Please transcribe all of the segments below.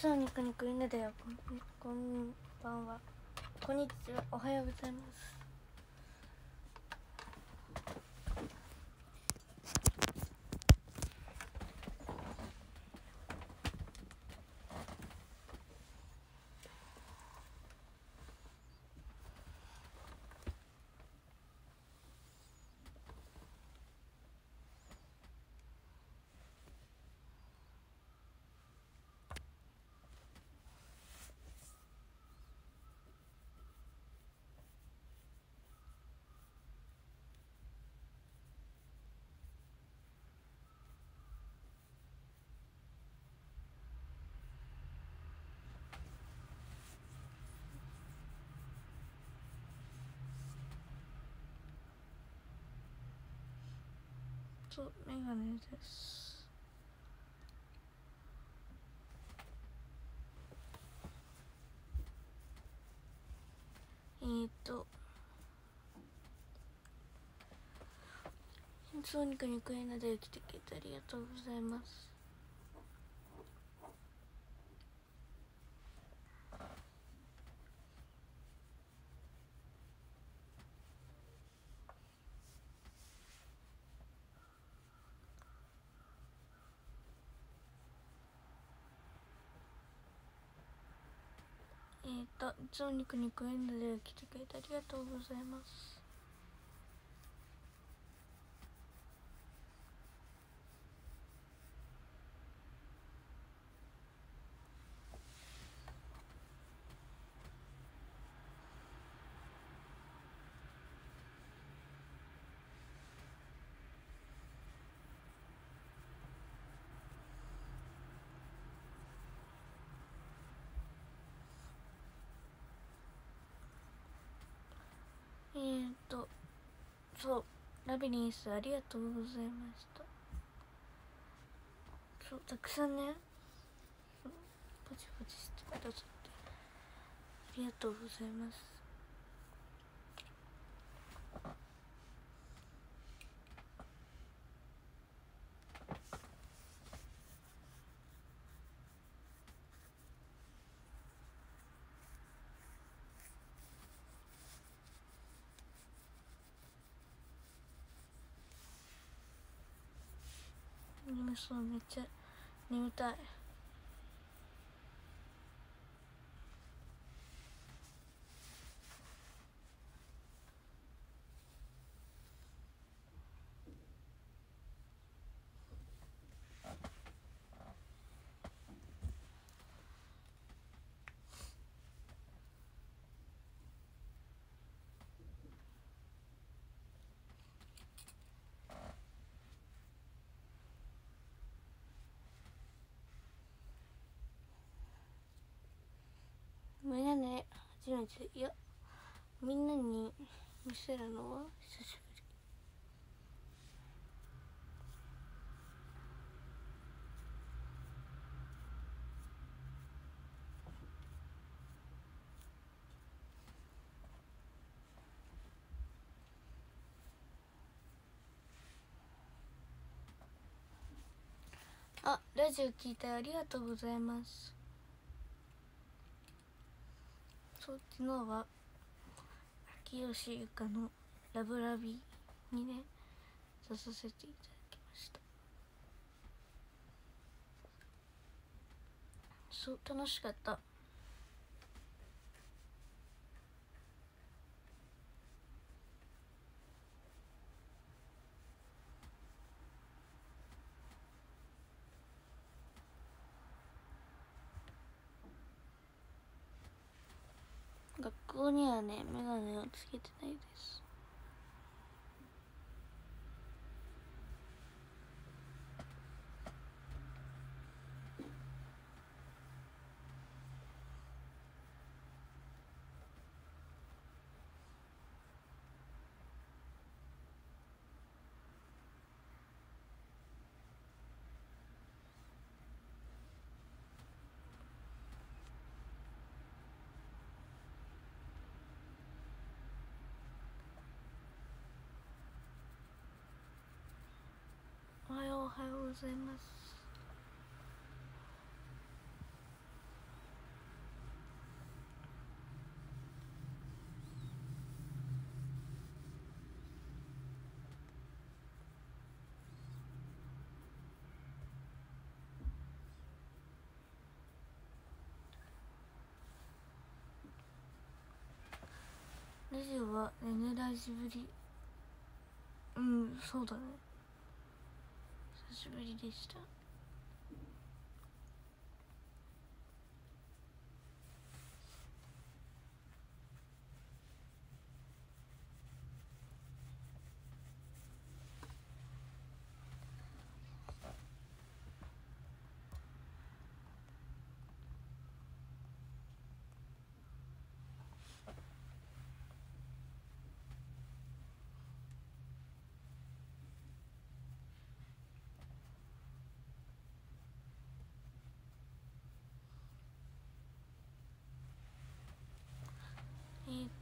そうニコニコ犬だよ。こんこんばんは。こんにちは。おはようございます。そメガネです。えっー、っと。いつもニコニコなで来てくれてありがとうございます。えー、っといつもニコニコなで来てくれてありがとうございますえー、っとそう。ラビリンスありがとうございました。そうたくさんね。そう。ポチポチしてくださって。ありがとうございます眠そうめっちゃ眠たいメガ初めていやみんなに見せるのは久しぶりあラジオ聞いてありがとうございます。そう昨日は秋吉ゆかの「ラブラビ」にね出させていただきました。そう楽しかった。ここにはねメガネをつけてないです。はようございます。ラジオはねねラジぶり。うんそうだね。久しぶ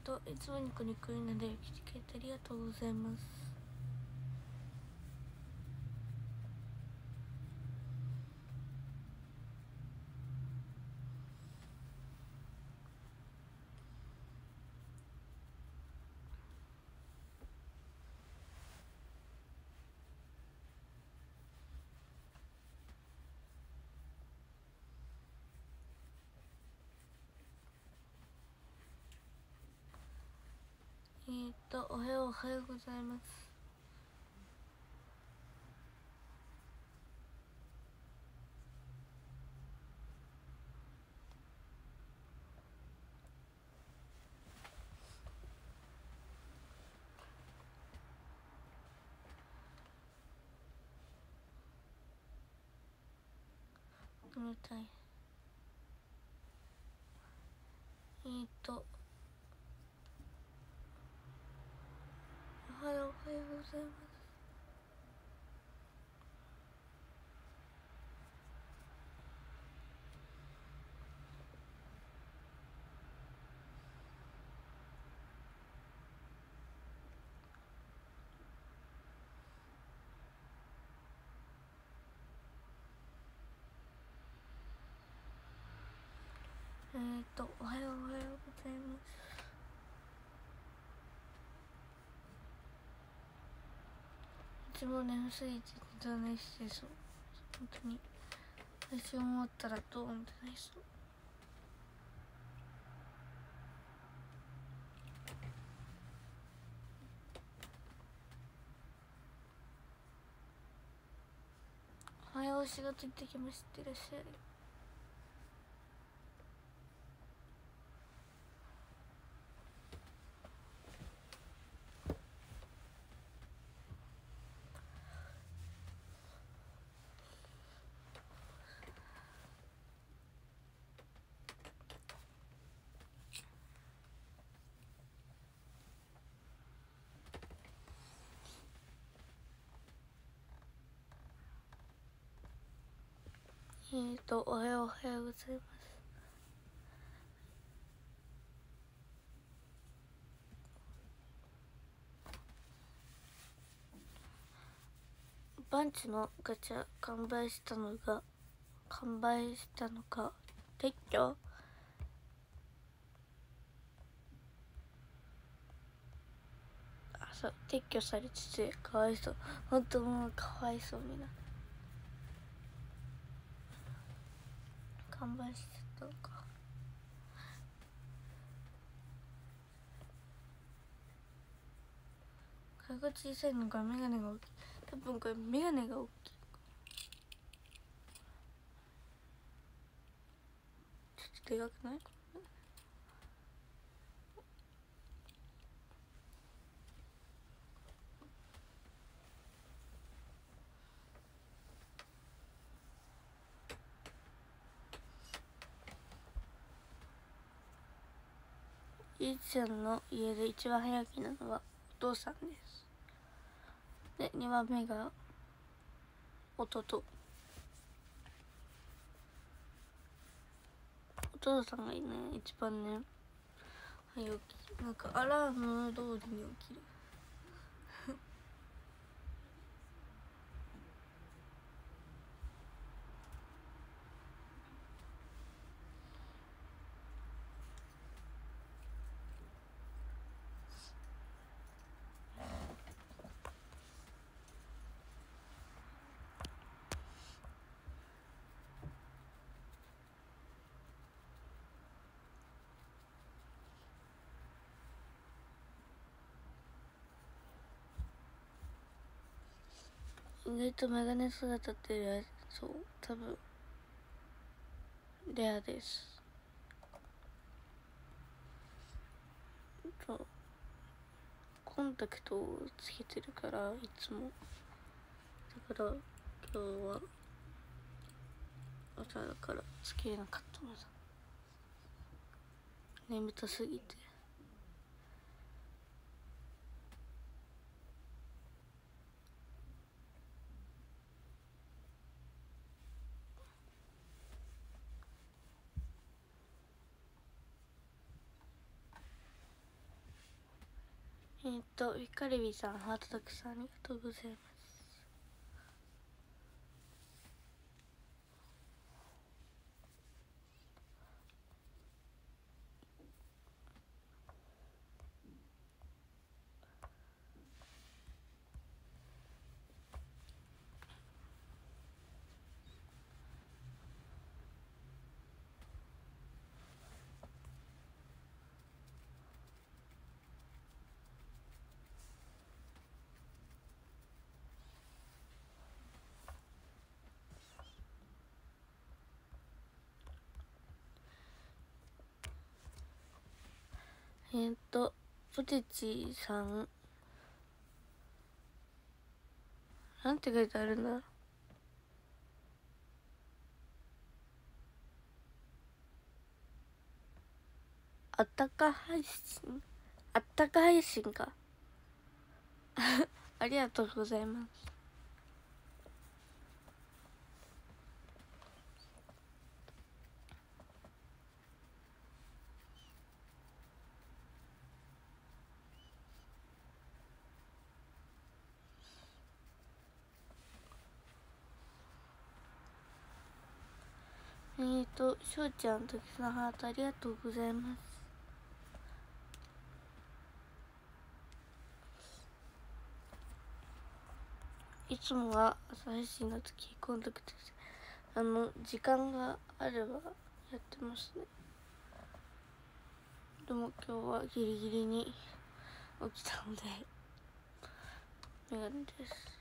といつもニコニコいいので来てくれてありがとうございますえー、っとおはようおはようございます。眠たい。えー、っとおはようおはようございます。えー、っとおはようおはようございますいつも眠すぎて寝た寝してそう本当に。私思ったらどうみたいなそうおはよう仕事行ってきましてらっしゃいえーとおはようおはようございますバンチのガチャ完売したのが完売したのか撤去あそう撤去されててかわいそう本当もうかわいそうにな販売してたのか顔が小さいのか眼鏡が大きい。多分これ眼鏡が大きい。ちょっとでかくない？ゆいちゃんの家で一番早起きなのはお父さんです。で2番目が弟。お父さんがいね一番ね早起き。なんかアラーム通りに起きる。意外とメガネ姿ってレアそう多分レアです。とコンタクトをつけてるからいつも。だから今日は朝だからつけなかったのだ眠たすぎて。えっ、とウィカリビさんハートたくさんありがとうございます。え、っとポテチさん。なんて書いてあるんだ？あったか配信？あったか配信か。ありがとうございます。ーと、しょうちゃん、ときさんハートありがとうございます。いつもは朝配信の時コンタクトです。あの、時間があればやってますね。でも今日はギリギリに起きたので、メガネです。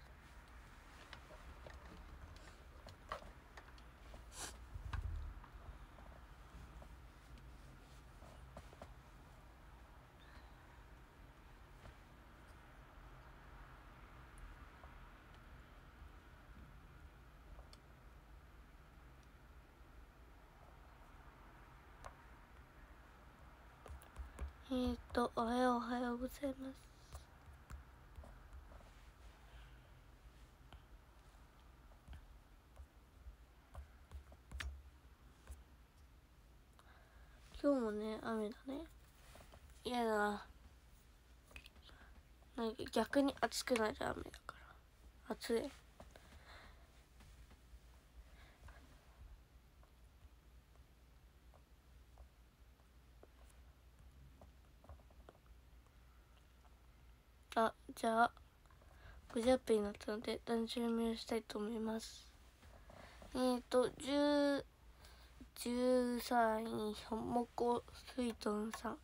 え、っと、おはようおはようございます。今日もね、雨だね。嫌だな。んか逆に暑くなる雨だから。暑い。あじゃあ50分になったので断じ読みをしたいと思います。えっ、ー、と10 13位ひょもこすいとんさん。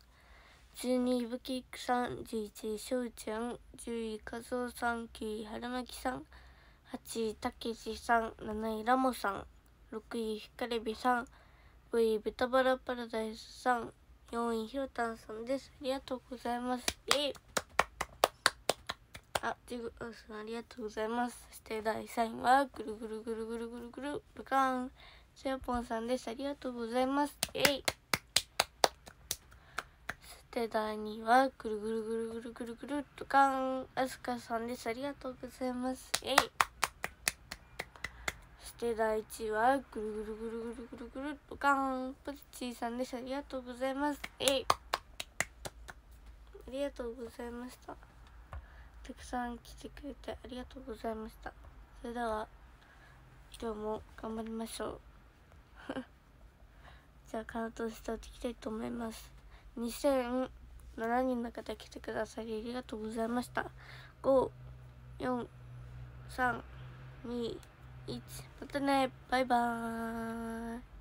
12位ブキックさん11位しょうちゃん。10位かぞうさん9位はるまきさん。8位たけしさん7位ラモさん。6位ひかれびさん。5位ベタバラパラダイスさん。4位ひろたんさんです。ありがとうございます。イエイ。あ、ジグさんありがとうございます。そして第3位は、ぐるぐるぐるぐるぐるぐる、ルカン、シェアポンさんです。ありがとうございます。えい。そして第2位は、ぐるぐるぐるぐるぐるぐる、ルカン、アスカさんです。ありがとうございます。えい。そして第1位は、ぐるぐるぐるぐるぐるぐる、ルカン、ポテチーさんです。ありがとうございます。えい。ありがとうございました。たくさん来てくれてありがとうございました。それでは今日も頑張りましょう。じゃあカウントしていきたいと思います。2007人の方来てくださりありがとうございました。54321またね。バイバーイ。